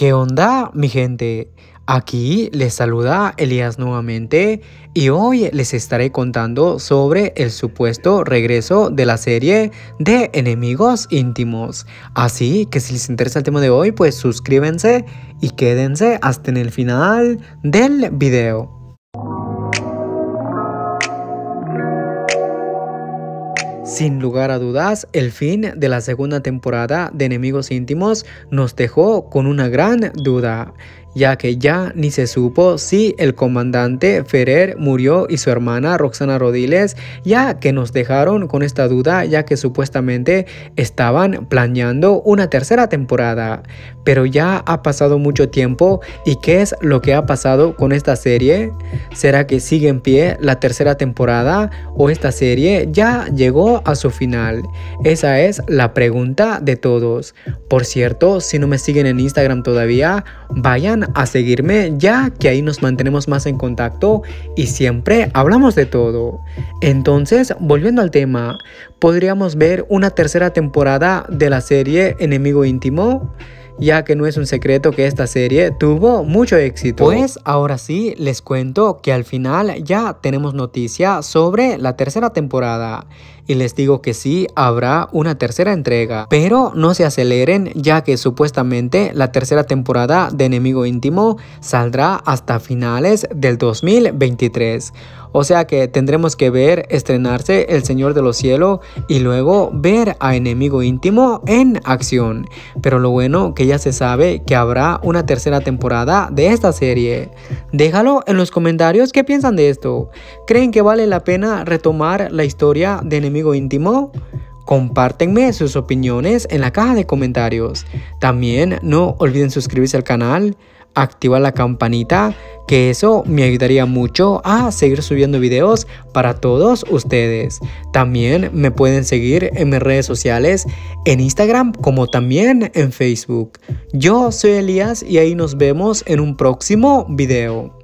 ¿Qué onda, mi gente? Aquí les saluda Elías nuevamente y hoy les estaré contando sobre el supuesto regreso de la serie de enemigos íntimos. Así que si les interesa el tema de hoy, pues suscríbanse y quédense hasta el final del video. Sin lugar a dudas, el fin de la segunda temporada de Enemigos Íntimos nos dejó con una gran duda ya que ya ni se supo si el comandante Ferrer murió y su hermana Roxana Rodiles, ya que nos dejaron con esta duda, ya que supuestamente estaban planeando una tercera temporada. Pero ya ha pasado mucho tiempo y ¿qué es lo que ha pasado con esta serie? ¿Será que sigue en pie la tercera temporada o esta serie ya llegó a su final? Esa es la pregunta de todos. Por cierto, si no me siguen en Instagram todavía, vayan a seguirme ya que ahí nos mantenemos más en contacto y siempre hablamos de todo. Entonces, volviendo al tema, ¿podríamos ver una tercera temporada de la serie Enemigo Íntimo? Ya que no es un secreto que esta serie tuvo mucho éxito. Pues ahora sí les cuento que al final ya tenemos noticia sobre la tercera temporada y les digo que sí habrá una tercera entrega, pero no se aceleren ya que supuestamente la tercera temporada de Enemigo Íntimo saldrá hasta finales del 2023. O sea que tendremos que ver estrenarse El Señor de los Cielos y luego ver a Enemigo Íntimo en acción. Pero lo bueno que ya se sabe que habrá una tercera temporada de esta serie. Déjalo en los comentarios qué piensan de esto. ¿Creen que vale la pena retomar la historia de Enemigo Íntimo? Compártenme sus opiniones en la caja de comentarios. También no olviden suscribirse al canal activa la campanita, que eso me ayudaría mucho a seguir subiendo videos para todos ustedes. También me pueden seguir en mis redes sociales, en Instagram como también en Facebook. Yo soy Elías y ahí nos vemos en un próximo video.